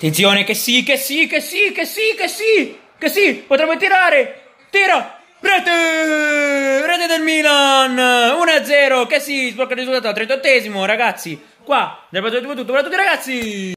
Attenzione, che sì, che sì, che sì, che sì, che sì, che sì, potrebbe tirare. Tira. Rete! Rete del Milan! 1-0, che sì, sblocca il risultato al 38esimo, ragazzi. Qua, nel tutto, tutto, tutto, ragazzi!